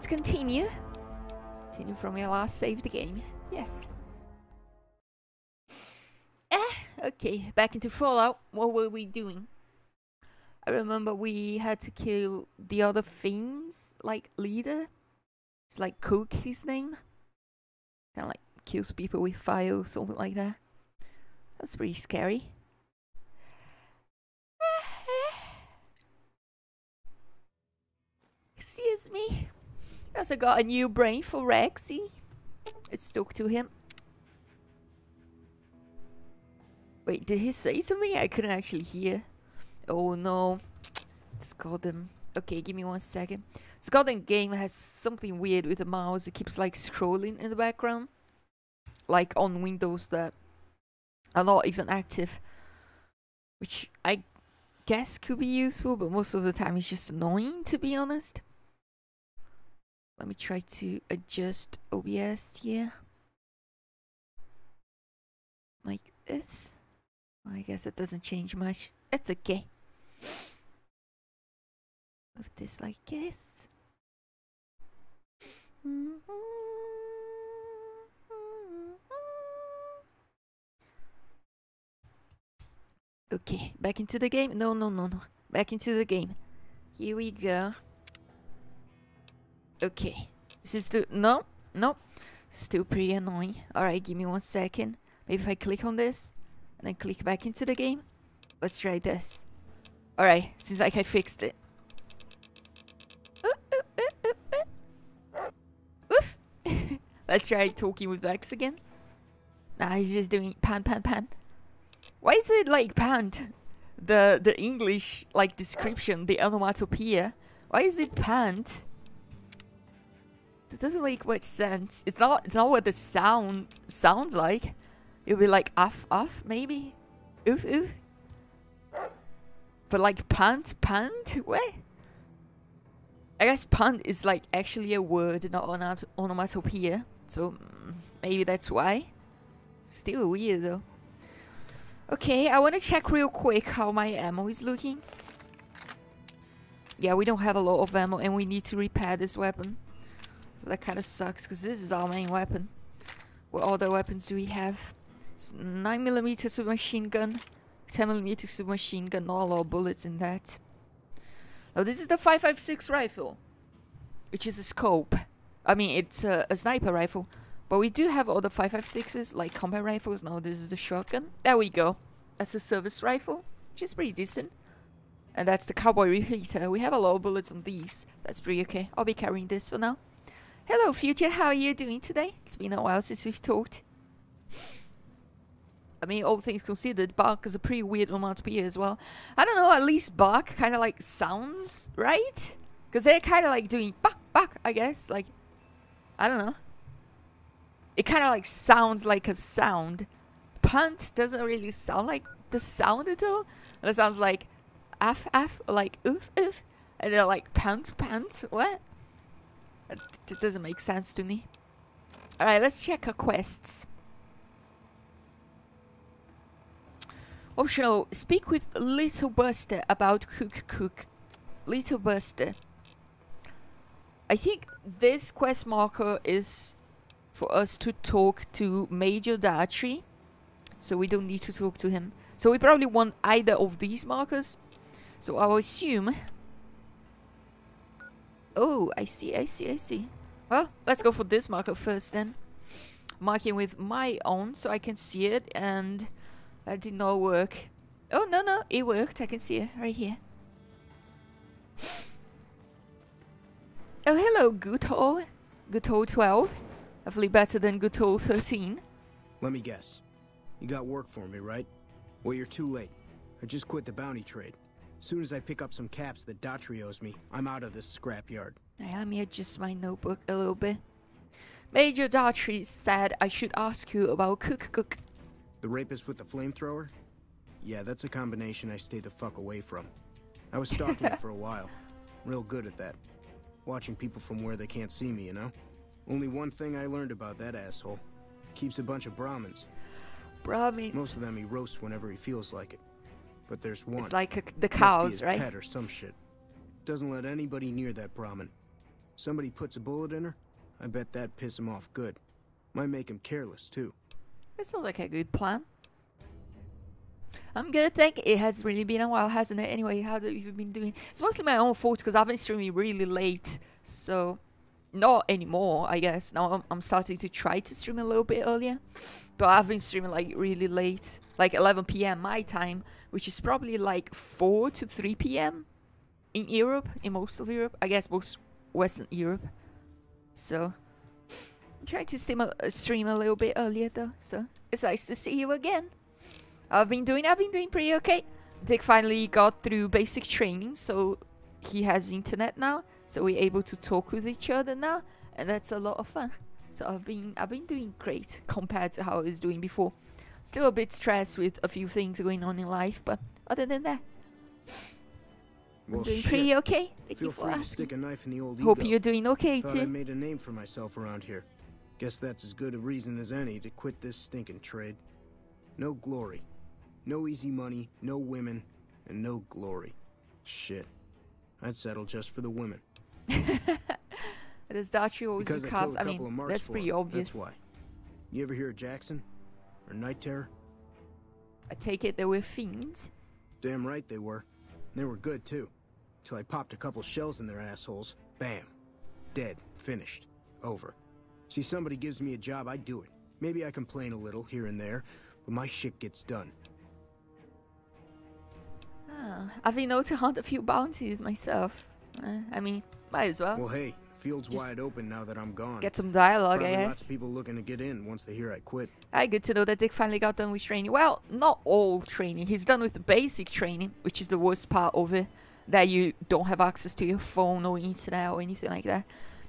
let's continue. Continue from your last save the game. Yes. Eh, okay, back into Fallout. What were we doing? I remember we had to kill the other fiends, like leader. It's like Cook, his name. Kind of like kills people with fire or something like that. That's pretty scary. Excuse me. I also got a new brain for Rexy. Let's talk to him. Wait, did he say something? I couldn't actually hear. Oh no. Golden. Okay, give me one second. Scotland game has something weird with the mouse. It keeps like scrolling in the background. Like on windows that are not even active. Which I guess could be useful, but most of the time it's just annoying to be honest. Let me try to adjust OBS here. Like this. I guess it doesn't change much. It's okay. Move this like this. Okay, back into the game. No, no, no, no. Back into the game. Here we go. Okay. This is the... No, no. Still pretty annoying. Alright, give me one second. Maybe if I click on this and then click back into the game. Let's try this. Alright, seems like I fixed it. Oof. Let's try talking with Lex again. Nah, he's just doing pan pan pan. Why is it like panned? The the English like description, the onomatopoeia. Why is it panned? That doesn't make much sense. It's not it's not what the sound sounds like. It would be like uff uff maybe? Oof oof. But like pant pant? What? I guess pant is like actually a word, not an onomatopoeia. So mm, maybe that's why. Still weird though. Okay, I want to check real quick how my ammo is looking. Yeah, we don't have a lot of ammo and we need to repair this weapon. So that kind of sucks because this is our main weapon. What other weapons do we have? 9mm submachine gun, 10mm submachine gun, all our bullets in that. Oh, this is the 5.56 rifle, which is a scope. I mean, it's a, a sniper rifle. But we do have other 5.56s, like combat rifles. Now this is the shotgun. There we go. That's a service rifle, which is pretty decent. And that's the cowboy repeater. We have a lot of bullets on these. That's pretty okay. I'll be carrying this for now. Hello, Future. How are you doing today? It's been a while since we've talked. I mean, all things considered, Bark is a pretty weird onomatopoeia as well. I don't know, at least Bark kind of like sounds right? Because they're kind of like doing Bark, Bark, I guess. Like, I don't know it kind of like sounds like a sound. Punt doesn't really sound like the sound at all. And It sounds like af af, like oof oof, and they're like punt punt. What? It, doesn't make sense to me. All right, let's check our quests. Oh, Optional: Speak with Little Buster about Cook Cook. Little Buster. I think this quest marker is for us to talk to Major Dhatri. So we don't need to talk to him. So we probably want either of these markers. So I'll assume... Oh, I see, I see, I see. Well, let's go for this marker first then. Marking with my own so I can see it and that did not work. Oh, no, no, it worked. I can see it right here. Oh, hello, Guto. Guto 12. Hopefully better than old 13. Let me guess. You got work for me, right? Well, you're too late. I just quit the bounty trade. As soon as I pick up some caps that Dhatri owes me, I'm out of this scrapyard. Right, let me adjust my notebook a little bit. Major Dhatri said I should ask you about Cook Cook. The rapist with the flamethrower? Yeah, that's a combination I stay the fuck away from. I was stalking it for a while. Real good at that. Watching people from where they can't see me, you know? Only one thing I learned about that asshole. Keeps a bunch of Brahmins. Brahmins. Most of them he roasts whenever he feels like it. But there's one. It's like a, the cows, right? Pet or some shit. Doesn't let anybody near that Brahmin. Somebody puts a bullet in her, I bet that piss him off good. Might make him careless, too. That sounds like a good plan. I'm gonna think It has really been a while, hasn't it? Anyway, how have you been doing? It's mostly my own fault because I've been streaming really late. So, not anymore, I guess. Now I'm, I'm starting to try to stream a little bit earlier. But I've been streaming like really late. Like 11 p.m. my time, which is probably like 4 to 3 p.m. in Europe, in most of Europe. I guess most Western Europe. So, I tried to stream a, uh, stream a little bit earlier though. So, it's nice to see you again. I've been doing I've been doing pretty okay. Dick finally got through basic training, so he has internet now, so we're able to talk with each other now, and that's a lot of fun. So I've been I've been doing great compared to how I was doing before. Still a bit stressed with a few things going on in life, but other than that, Well, I'm doing shit. pretty okay. Thank Feel you for free to asking. stick a knife in the old Hope ego. you're doing okay Thought I made a name for myself around here. Guess that's as good a reason as any to quit this stinking trade. No glory. No easy money, no women, and no glory. Shit. I'd settle just for the women. Does Dachi always Because I cops? I mean, that's pretty obvious. That's why. You ever hear of Jackson? Or Night Terror? I take it they were fiends. Damn right they were. They were good too. Till I popped a couple shells in their assholes. Bam. Dead. Finished. Over. See, somebody gives me a job, I do it. Maybe I complain a little here and there, but my shit gets done. Ah, I've been known to hunt a few bounties myself. Uh, I mean, might as well. Well, hey, field's Just wide open now that I'm gone. Get some dialogue, Probably I lots of people looking to get in once they hear I quit. Ah, good to know that Dick finally got done with training. Well, not all training. He's done with the basic training, which is the worst part of it. That you don't have access to your phone or internet or anything like that.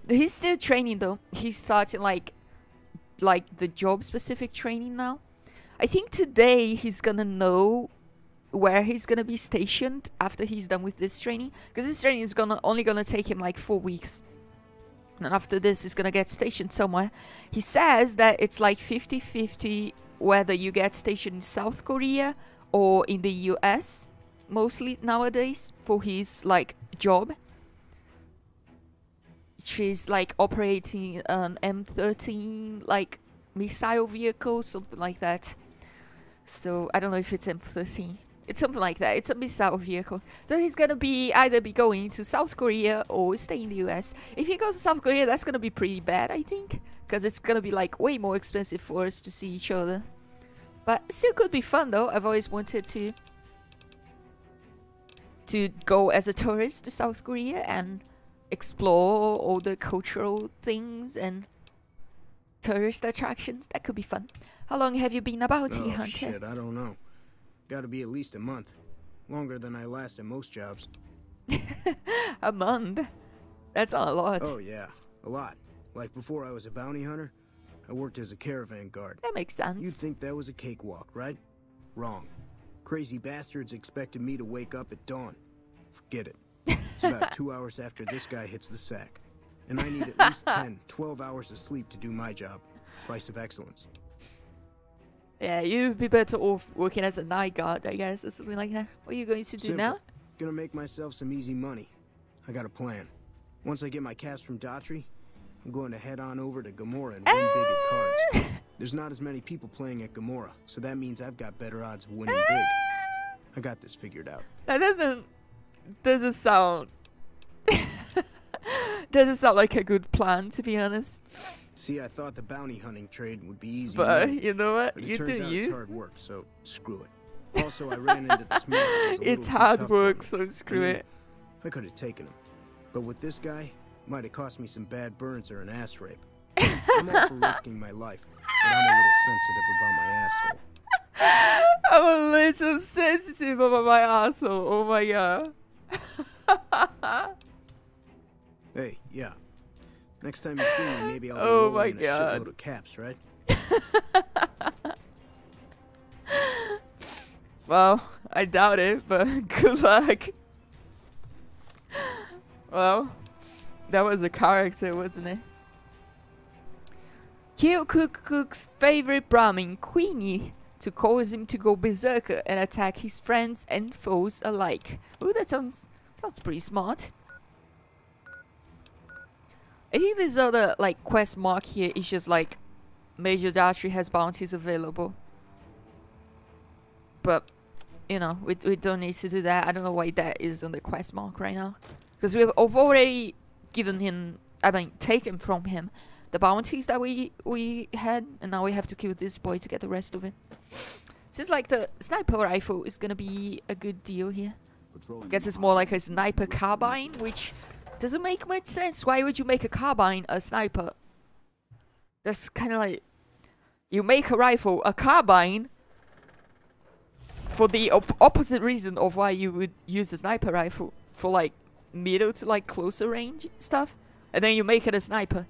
He's still training though. He's starting like, like the job specific training now. I think today he's gonna know where he's gonna be stationed after he's done with this training, because this training is gonna only gonna take him like four weeks. And after this, he's gonna get stationed somewhere. He says that it's like 50 50 whether you get stationed in South Korea or in the US, mostly nowadays, for his like job. She's like operating an M13 like missile vehicle, something like that. So I don't know if it's M13. It's something like that. It's a missile vehicle. So he's gonna be either be going to South Korea or stay in the US. If he goes to South Korea, that's gonna be pretty bad, I think, because it's gonna be like way more expensive for us to see each other. But still could be fun though. I've always wanted to to go as a tourist to South Korea and explore all the cultural things and tourist attractions. That could be fun. How long have you been a bounty oh, hunter? shit, I don't know. Gotta be at least a month. Longer than I last at most jobs. A month. That's a lot. Oh, yeah. A lot. Like before I was a bounty hunter, I worked as a caravan guard. That makes sense. You'd think that was a cakewalk, right? Wrong. Crazy bastards expected me to wake up at dawn. Forget it. It's about two hours after this guy hits the sack. And I need at least 10, 12 hours of sleep to do my job. Price of excellence. Yeah, you'd be better off working as a night guard, I guess, or something like that. What are you going to do Simple. now? Gonna make myself some easy money. I got a plan. Once I get my caps from Dhatri, I'm going to head on over to Gomorrah and win big at cards. Eh! There's not as many people playing at Gomorrah, so that means I've got better odds of winning big. Eh! I got this figured out. That doesn't doesn't sound doesn't sound like a good plan, to be honest. See, I thought the bounty hunting trade would be easy. But money, you know what? but it You turns do out it's hard work, so screw it. Also, I ran into this man. who was a It's hard work, so screw mean, it. I could have taken him. But with this guy, might have cost me some bad burns or an ass rape. I'm all for risking my life, but I'm a little sensitive about my asshole. I'm a little sensitive about my asshole. Oh my god. Hey, yeah. Next time you see me, maybe I'll be Oh my in a God. shitload of caps, right? Well, I doubt it, but good luck. Well, that was a character, wasn't it? Kill Cook Cook's favorite Brahmin, Queenie, to cause him to go berserker and attack his friends and foes alike. Ooh, that sounds sounds pretty smart. I think this other like quest mark here is just like Major Dhatri has bounties available. But you know, we we don't need to do that. I don't know why that is on the quest mark right now. Because we have already given him I mean taken from him the bounties that we we had and now we have to kill this boy to get the rest of it. Seems like the sniper rifle is gonna be a good deal here. I guess it's more like a sniper carbine, which doesn't make much sense. Why would you make a carbine a sniper? That's kind of like you make a rifle a carbine for the op opposite reason of why you would use a sniper rifle for like middle to like closer range stuff, and then you make it a sniper.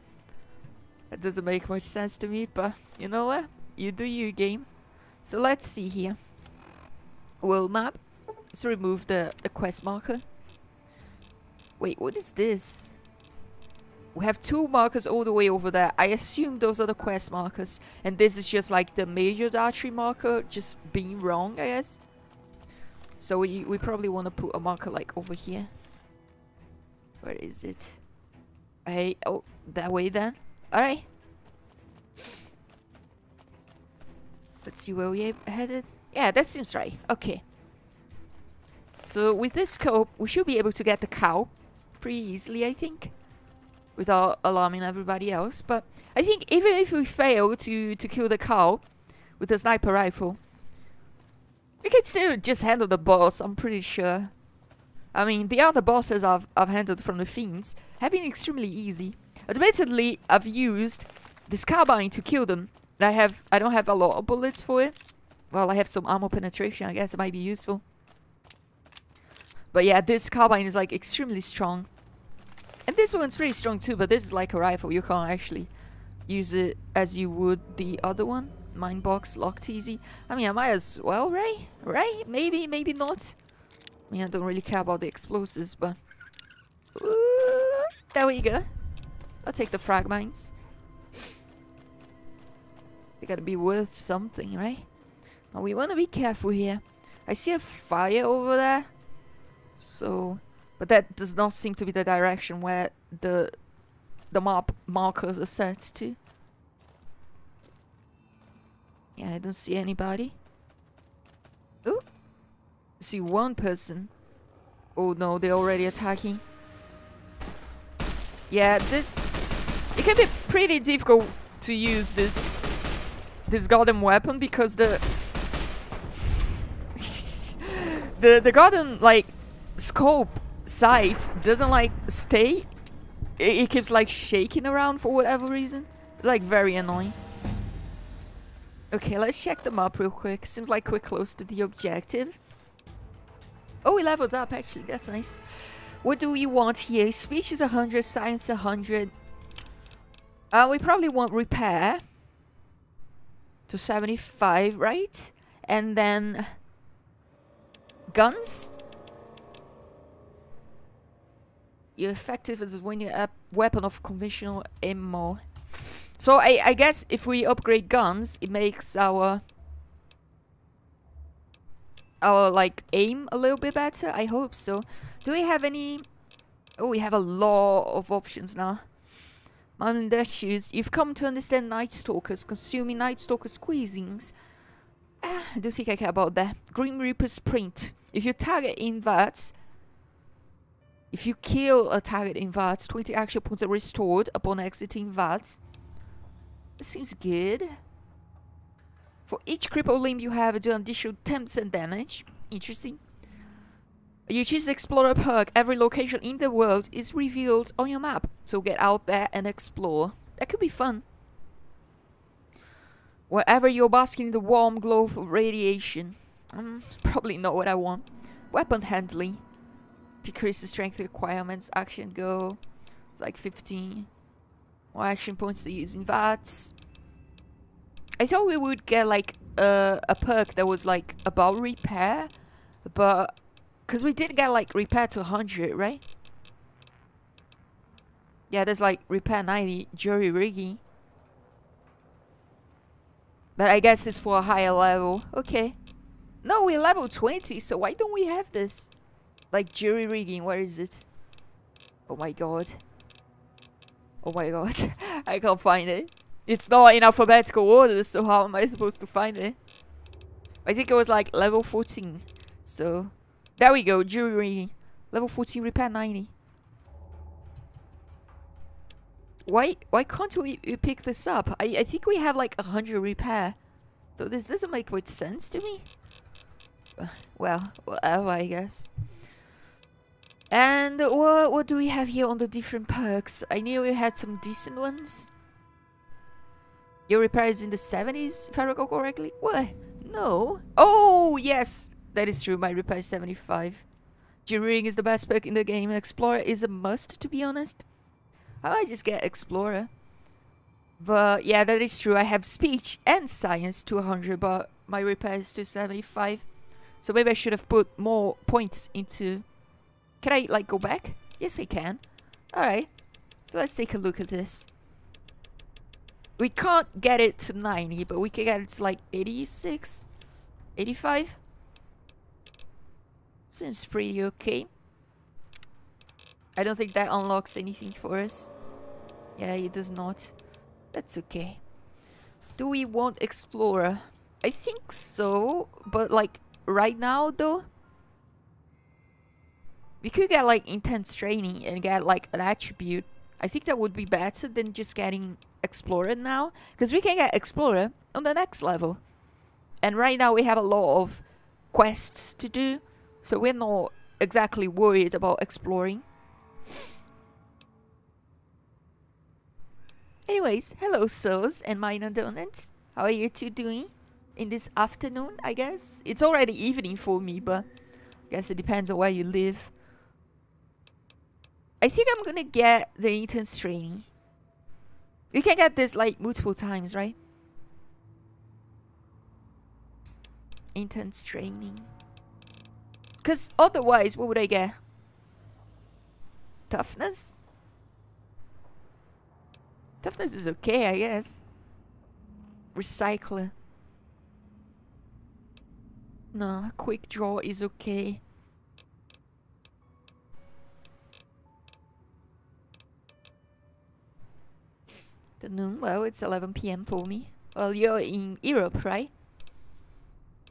That doesn't make much sense to me, but you know what? You do you game. So let's see here. World map. Let's remove the, the quest marker. Wait, what is this? We have two markers all the way over there. I assume those are the quest markers. And this is just like the major Dhatri marker just being wrong, I guess. So we, we probably want to put a marker like over here. Where is it? Hey, oh, that way then. Alright. Let's see where we headed. Yeah, that seems right. Okay. So with this scope, we should be able to get the cow pretty easily, I think. Without alarming everybody else. But I think even if we fail to, to kill the cow with a sniper rifle, we can still just handle the boss, I'm pretty sure. I mean, the other bosses I've, I've handled from the Fiends have been extremely easy. Admittedly, I've used this carbine to kill them. And I have I don't have a lot of bullets for it. Well, I have some armor penetration, I guess it might be useful. But yeah, this carbine is like extremely strong. And this one's pretty strong too, but this is like a rifle. You can't actually use it as you would the other one. Mine box, locked easy. I mean, I might as well, right? Right? Maybe, maybe not. I mean, I don't really care about the explosives, but... Ooh, there we go. I'll take the frag mines. They gotta be worth something, right? Now we wanna be careful here. I see a fire over there. So, but that does not seem to be the direction where the the map markers are set to. Yeah, I don't see anybody. Ooh. I see one person. Oh no, they're already attacking. Yeah, this... It can be pretty difficult to use this this golden weapon because the the the golden like scope sight doesn't like stay it, it, keeps like shaking around for whatever reason it's like very annoying okay let's check the map real quick seems like we're close to the objective oh we leveled up actually that's nice what do we want here? Speech is 100, science 100. Uh, we probably want repair to 75, right? And then guns. You're effective as when you're a weapon of conventional ammo. So I, I guess if we upgrade guns, it makes our our like aim a little bit better. I hope so. Do we have any... Oh, we have a lot of options now. Mom and Dad shoes. You've come to understand Night Stalkers, consuming Night Stalker squeezings. Ah, I don't think I care about that. Grim Reaper Sprint. If you target inverts, if you kill a target in VATS, 20 action points are restored upon exiting VATS. This seems good. For each crippled limb you have, do an additional 10% damage. Interesting. You choose the Explorer perk, every location in the world is revealed on your map. So get out there and explore. That could be fun. Wherever you're basking in the warm glow of radiation. Um, probably not what I want. Weapon handling. Decreases strength requirements. Action go. It's like 15. More action points to use in VATS. I thought we would get like a perk that was like about repair. But because we did get like repair to 100, right? Yeah, there's like repair 90, jury rigging. But I guess it's for a higher level. Okay. No, we're level 20, so why don't we have this? Like jury rigging, where is it? Oh my god. Oh my god, I can't find it. It's not in alphabetical order, so how am I supposed to find it? I think it was like level 14. So, there we go, jewelry. Level 14, repair 90. Why why can't we, we pick this up? I, I think we have like 100 repair. So this doesn't make much sense to me. Well, whatever, I guess. And what what do we have here on the different perks? I knew we had some decent ones. Your repair is in the 70s, if I recall correctly. What? No. Oh, yes. That is true. My repair is 75. Ring is the best perk in the game. Explorer is a must, to be honest. I just get Explorer. But yeah, that is true. I have speech and science to 100, but my repair is to 75. So maybe I should have put more points into can I, like, go back? Yes, I can. Alright. So let's take a look at this. We can't get it to 90, but we can get it to, like, 86? 85? Seems pretty okay. I don't think that unlocks anything for us. Yeah, it does not. That's okay. Do we want Explorer? I think so, but like right now though, we could get like intense training and get like an attribute. I think that would be better than just getting Explorer now. Because we can get Explorer on the next level. And right now we have a lot of quests to do. So we're not exactly worried about exploring. Anyways, hello souls and minor donuts. How are you two doing? In this afternoon, I guess? It's already evening for me, but I guess it depends on where you live. I think I'm gonna get the intense training. You can get this like multiple times, right? Intense training. Because otherwise, what would I get? Toughness? Toughness is okay, I guess. Recycler. No, quick draw is okay. Afternoon. Well, it's 11 p.m. for me. Well, you're in Europe, right?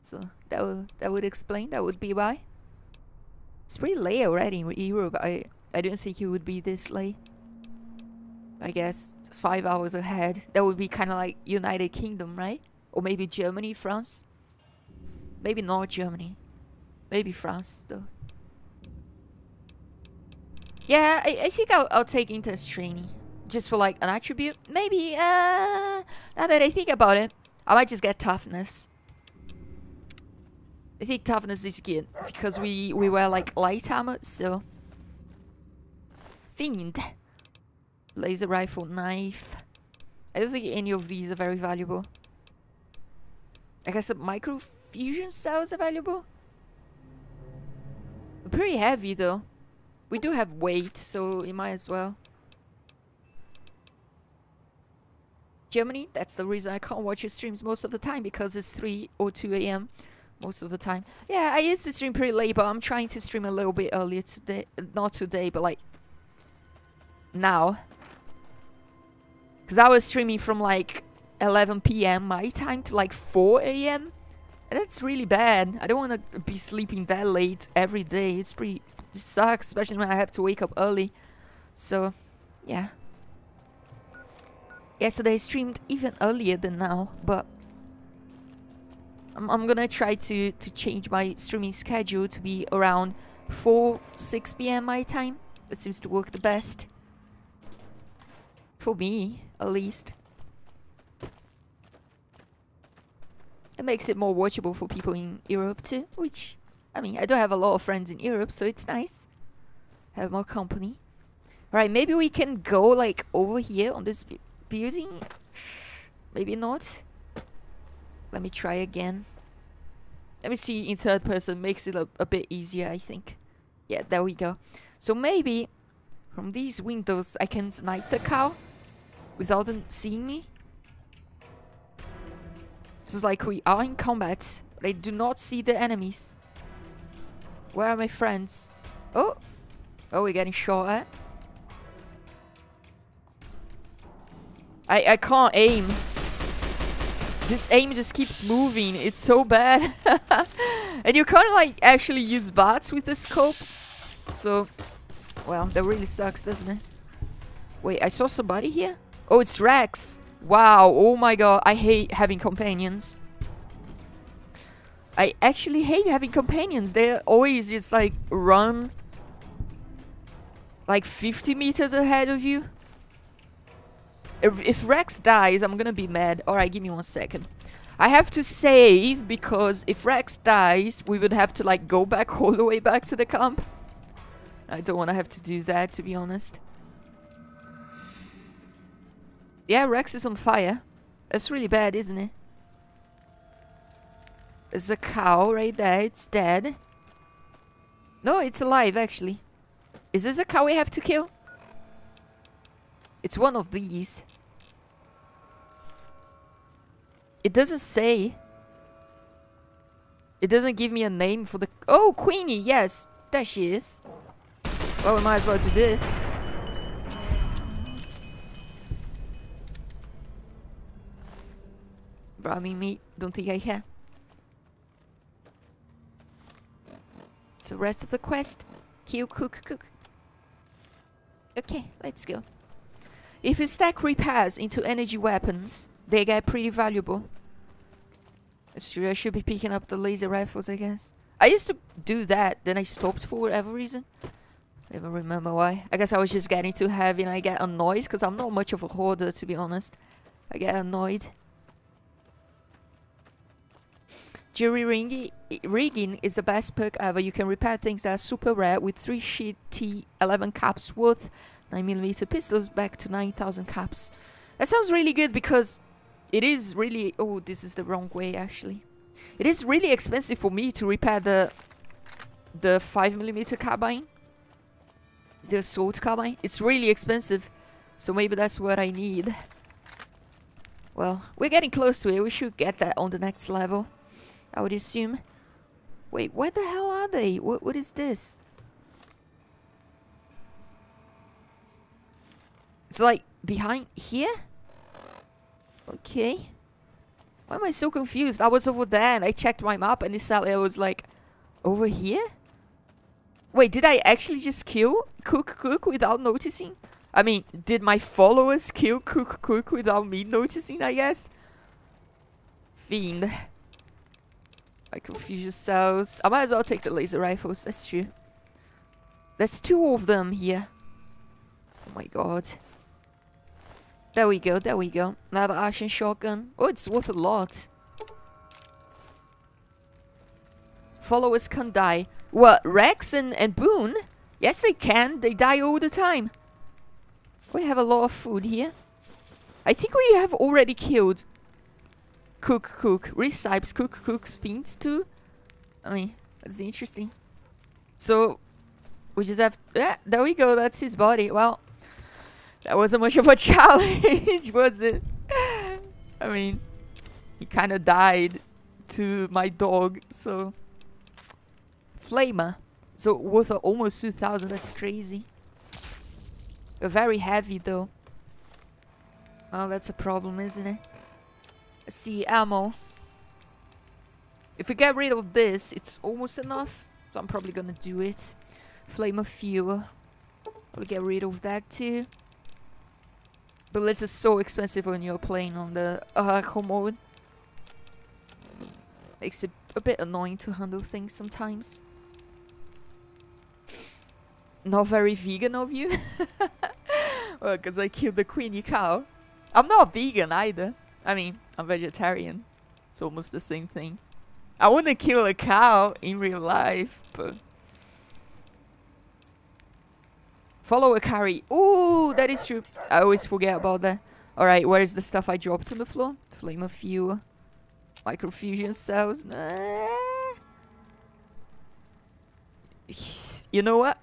So that would that would explain. That would be why. It's pretty late already in Europe. I I didn't think it would be this late. I guess it's five hours ahead. That would be kind of like United Kingdom, right? Or maybe Germany, France. Maybe not Germany. Maybe France, though. Yeah, I, I think I'll, I'll take intense training just for like an attribute. Maybe, uh, now that I think about it, I might just get toughness. I think toughness is good because we, we were like light armor, so. Fiend. Laser rifle, knife. I don't think any of these are very valuable. I guess the microfusion cells are valuable. Pretty heavy though. We do have weight, so we might as well. Germany. That's the reason I can't watch your streams most of the time because it's 3 or 2 a.m. most of the time. Yeah, I used to stream pretty late, but I'm trying to stream a little bit earlier today. Not today, but like now. Because I was streaming from like 11 p.m. my time to like 4 a.m. And that's really bad. I don't want to be sleeping that late every day. It's pretty... It sucks, especially when I have to wake up early. So, yeah. Yesterday I streamed even earlier than now, but I'm, I'm gonna try to, to change my streaming schedule to be around 4, 6 p.m. my time. It seems to work the best. For me, at least. It makes it more watchable for people in Europe too, which, I mean, I don't have a lot of friends in Europe, so it's nice. Have more company. Right, maybe we can go like over here on this building? Maybe not. Let me try again. Let me see in third person. Makes it a, a bit easier, I think. Yeah, there we go. So maybe from these windows I can snipe the cow without them seeing me. It's like we are in combat, but I do not see the enemies. Where are my friends? Oh! Oh, we're getting shot at. I, I can't aim. This aim just keeps moving. It's so bad. and you can't like actually use VATS with the scope. So, well, that really sucks, doesn't it? Wait, I saw somebody here? Oh, it's Rex. Wow, oh my god, I hate having companions. I actually hate having companions. They're always just like run like 50 meters ahead of you. If, Rex dies, I'm gonna be mad. Alright, give me one second. I have to save because if Rex dies, we would have to like go back all the way back to the camp. I don't want to have to do that, to be honest. Yeah, Rex is on fire. That's really bad, isn't it? There's a cow right there. It's dead. No, it's alive, actually. Is this a cow we have to kill? It's one of these. It doesn't say. It doesn't give me a name for the... Oh, Queenie! Yes, there she is. Well, we might as well do this. Mean, me, don't think I can. So rest of the quest. Kill, cook, cook. Okay, let's go. If you stack repairs into energy weapons, they get pretty valuable. I should be picking up the laser rifles, I guess. I used to do that, then I stopped for whatever reason. I don't remember why. I guess I was just getting too heavy and I get annoyed, because I'm not much of a hoarder, to be honest. I get annoyed. Jury rigging, rigging is the best perk ever. You can repair things that are super rare with 3 sheet T 11 caps worth 9mm pistols back to 9000 caps. That sounds really good because it is really... Oh, this is the wrong way actually. It is really expensive for me to repair the the 5mm carbine. The assault carbine. It's really expensive. So maybe that's what I need. Well, we're getting close to it. We should get that on the next level. I would assume. Wait, where the hell are they? What, what is this? It's like behind here? Okay. Why am I so confused? I was over there and I checked my map and said I was like over here? Wait, did I actually just kill Cook Cook without noticing? I mean, did my followers kill Cook Cook without me noticing, I guess? Fiend. Microfusion cells. I might as well take the laser rifles, that's true. There's two of them here. Oh my god. There we go, there we go. Another action shotgun. Oh, it's worth a lot. Followers can die. What, Rex and, and Boone? Yes, they can. They die all the time. We have a lot of food here. I think we have already killed Cook Cook. Recipes Cook Cook's fiends too. I mean, that's interesting. So, we just have... Yeah, there we go. That's his body. Well, that wasn't much of a challenge, was it? I mean, he kind of died to my dog, so... Flamer. So worth almost 2,000, that's crazy. very heavy though. Well, that's a problem, isn't it? Let's see, ammo. If we get rid of this, it's almost enough. So I'm probably gonna do it. Flamer fuel. We'll get rid of that too. Bullets is so expensive when you're playing on the uh, mode. Makes it a bit annoying to handle things sometimes. Not very vegan of you. well, because I killed the queenie cow. I'm not vegan either. I mean, I'm vegetarian. It's almost the same thing. I wouldn't kill a cow in real life, but... Follow a carry. Ooh, that is true. I always forget about that. Alright, where is the stuff I dropped on the floor? Flamer fuel. Microfusion cells. You know what?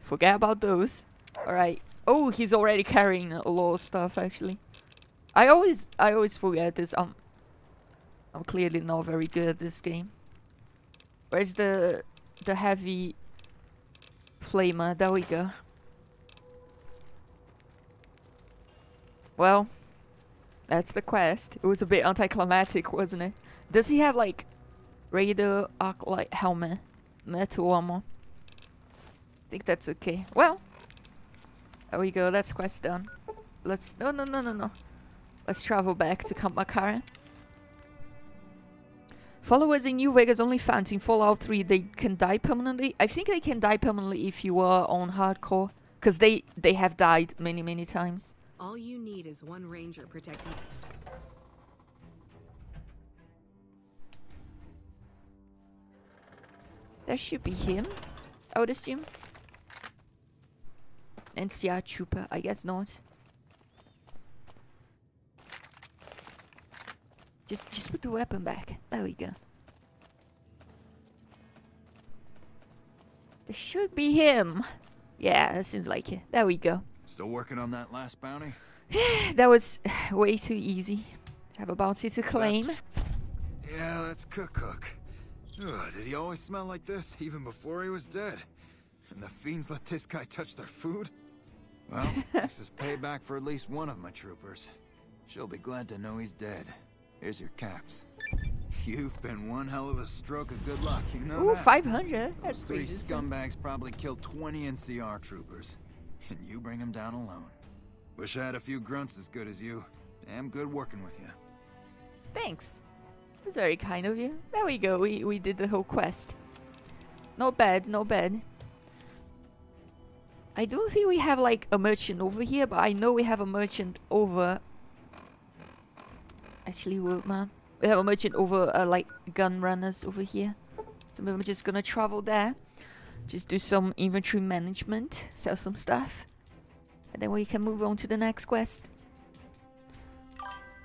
Forget about those. Alright. Oh, he's already carrying a lot of stuff, actually. I always, I always forget this. I'm, I'm clearly not very good at this game. Where's the, the heavy flamer? There we go. Well, That's the quest. It was a bit anticlimactic, wasn't it? Does he have like radar arc light helmet? Metal armor? I think that's okay. Well, there we go. That's quest done. Let's no no no no no. Let's travel back to Camp McCarran. Followers in New Vegas only found in Fallout 3 they can die permanently. I think they can die permanently if you are on hardcore. Because they, they have died many, many times. All you need is one ranger protecting. That should be him, I would assume. NCR trooper, I guess not. Just just put the weapon back. There we go. This should be him. Yeah, that seems like it. There we go. Still working on that last bounty? that was way too easy. Have a bounty to claim. That's... Yeah, that's Cook Cook. Ugh, did he always smell like this, even before he was dead? And the fiends let this guy touch their food? Well, this is payback for at least one of my troopers. She'll be glad to know he's dead. Here's your caps. You've been one hell of a stroke of good luck, you know Ooh, that? 500. That's Those three scumbags probably killed 20 NCR troopers. And you bring him down alone. Wish I had a few grunts as good as you. Damn good working with you. Thanks. That's very kind of you. There we go. We we did the whole quest. Not bad, not bad. I don't think we have like a merchant over here, but I know we have a merchant over. Actually, man, we have a merchant over uh, like gun runners over here. So maybe I'm just gonna travel there, just do some inventory management, sell some stuff, and then we can move on to the next quest.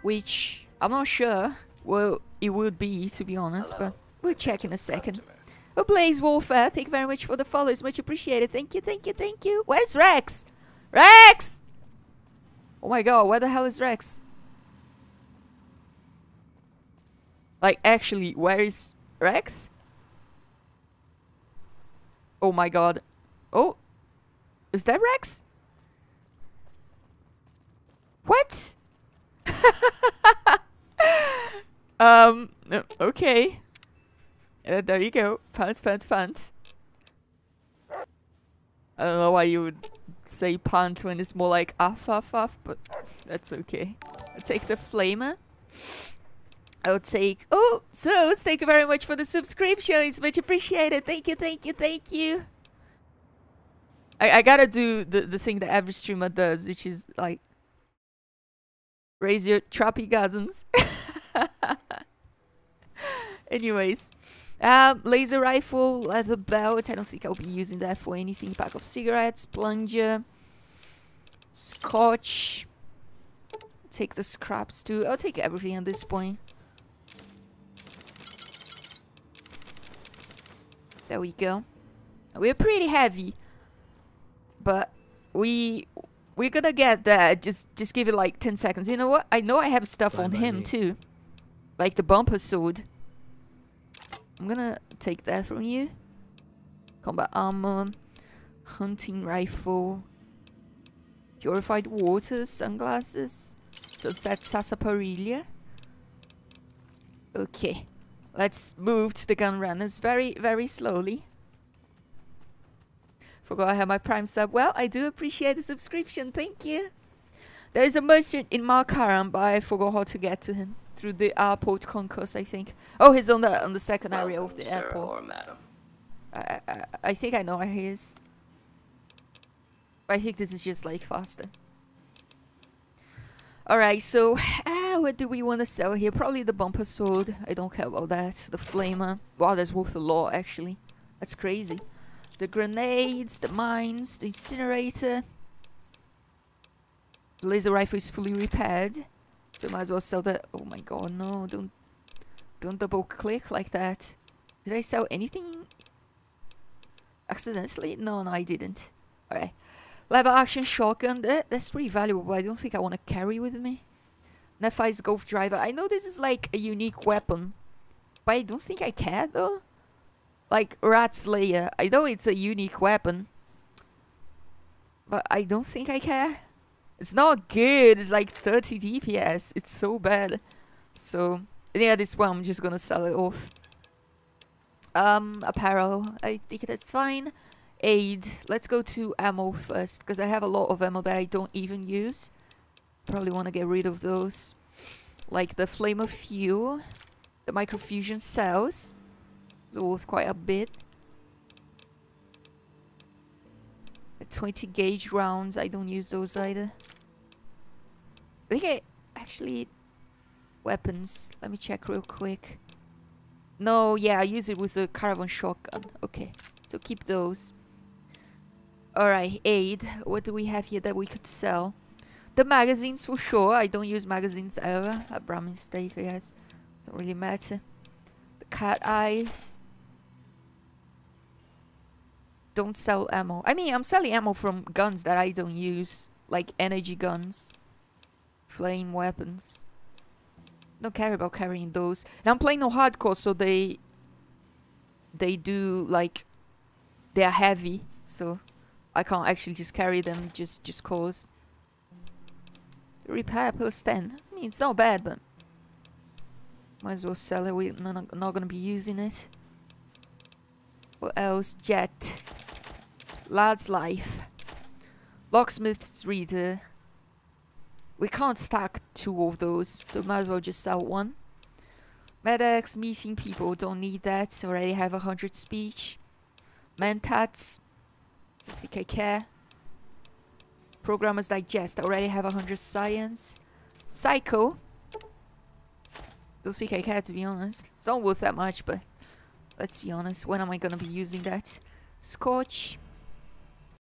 Which I'm not sure well it would be, to be honest, but we'll check in a second. Oh, Blaze Warfare, thank you very much for the follows. Much appreciated. Thank you, thank you, thank you. Where's Rex? Rex! Oh my god, where the hell is Rex? Like, actually, where is Rex? Oh my god. Oh. Is that Rex? What? um, okay. Uh, there you go. Pants, pants, pants. I don't know why you would say pant when it's more like off, off, off, but that's okay. I'll take the flamer. I'll take... Oh, so thank you very much for the subscription. It's much appreciated. Thank you, thank you, thank you. I, I gotta do the, the thing that every streamer does, which is like... Raise your trapegasms. Anyways. Um, laser rifle, leather belt. I don't think I'll be using that for anything. Pack of cigarettes, plunger, scotch. Take the scraps too. I'll take everything at this point. There we go. We're pretty heavy, but we we're gonna get there. Just just give it like ten seconds. You know what? I know I have stuff Fine on him me. too, like the bumper sword. I'm gonna take that from you. Combat armor, hunting rifle, purified water, sunglasses, sunset sarsaparilla. Okay, let's move to the gun runners very, very slowly. Forgot I have my prime sub. Well, I do appreciate the subscription. Thank you. There is a merchant in McCarran, but I forgot how to get to him through the airport concourse. I think. Oh, he's on the on the second area of the sir airport. or madam. I, I I think I know where he is. I think this is just like faster. Alright, so uh, what do we want to sell here? Probably the bumper sword. I don't care about that. The flamer. Wow, that's worth a lot actually. That's crazy. The grenades, the mines, the incinerator. The laser rifle is fully repaired. So might as well sell that. Oh my god, no, don't don't double click like that. Did I sell anything accidentally? No, no, I didn't. Alright. Lever action shotgun. That, that's pretty valuable, but I don't think I want to carry with me. Nephi's Golf Driver. I know this is like a unique weapon, but I don't think I care though. Like Rat Slayer. I know it's a unique weapon, but I don't think I care. It's not good. It's like 30 DPS. It's so bad. So, yeah, this one I'm just gonna sell it off. Um, apparel. I think that's fine. Aid. Let's go to ammo first, because I have a lot of ammo that I don't even use. Probably want to get rid of those. Like the Flamer Fuel. The Microfusion Cells. It's worth quite a bit. The 20 gauge rounds. I don't use those either. I think I actually... Weapons. Let me check real quick. No, yeah, I use it with the caravan shotgun. Okay, so keep those. Alright, aid. What do we have here that we could sell? The magazines for sure. I don't use magazines ever. A Brahmin steak, I guess. Doesn't really matter. The cat eyes. Don't sell ammo. I mean, I'm selling ammo from guns that I don't use. Like energy guns. Flame weapons. Don't care about carrying those. And I'm playing no hardcore, so they... They do, like... They are heavy, so... I can't actually just carry them just just cause. Repair plus 10. I mean, it's not bad, but... Might as well sell it. We're not, not gonna be using it. What else? Jet. Lad's Life. Locksmith's Reader. We can't stack two of those, so might as well just sell one. Medics, meeting people, don't need that. Already have a hundred speech. Mentats. CK Care. Programmers Digest. I already have a 100 Science. Psycho. Those CK Care, to be honest. It's not worth that much, but let's be honest. When am I going to be using that? Scorch.